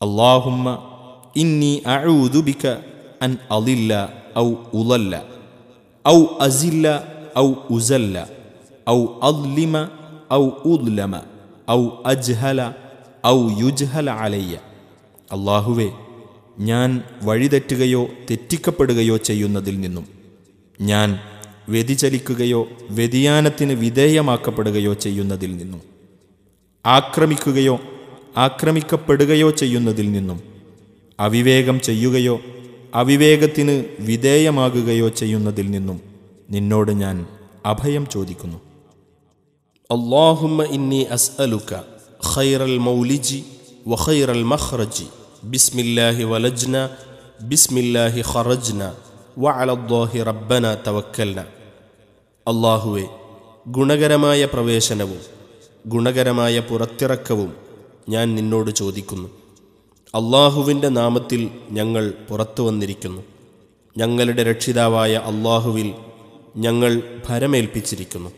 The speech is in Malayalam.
അള്ളാഹുമ്മ ഇന്നി അഴുതുബിക്ക അൻ അലില്ല ഔ ഉലല്ല ഔ അസില്ല ഔ ഉസല്ല ഔ അദ്ലിമ ഔ ഉദ്ലമ ഔ അജ്ഹല ഔ യുജ്ഹല അലയ്യ. അള്ളാഹുവേ ഞാൻ വഴിതെറ്റുകയോ തെറ്റിക്കപ്പെടുകയോ ചെയ്യുന്നതിൽ നിന്നും ഞാൻ വ്യതിചലിക്കുകയോ വ്യതിയാനത്തിന് വിധേയമാക്കപ്പെടുകയോ ചെയ്യുന്നതിൽ നിന്നും ആക്രമിക്കുകയോ ആക്രമിക്കപ്പെടുകയോ ചെയ്യുന്നതിൽ നിന്നും അവിവേകം ചെയ്യുകയോ അവിവേകത്തിന് വിധേയമാകുകയോ ചെയ്യുന്നതിൽ നിന്നും നിന്നോട് ഞാൻ അഭയം ചോദിക്കുന്നു. അള്ളാഹുമ്മ ഇന്നി ഖൈറൽ മൗലിജി വഖൈറൽ ബിസ്മില്ലാഹി ബിസ്മില്ലാഹി അള്ളാഹുവെ ഗുണകരമായ പ്രവേശനവും ഗുണകരമായ പുറത്തിറക്കവും ഞാൻ നിന്നോട് ചോദിക്കുന്നു. അള്ളാഹുവിന്റെ നാമത്തിൽ ഞങ്ങൾ പുറത്തു വന്നിരിക്കുന്നു. ഞങ്ങളുടെ രക്ഷിതാവായ അള്ളാഹുവിൽ ഞങ്ങൾ ഭരമേൽപ്പിച്ചിരിക്കുന്നു.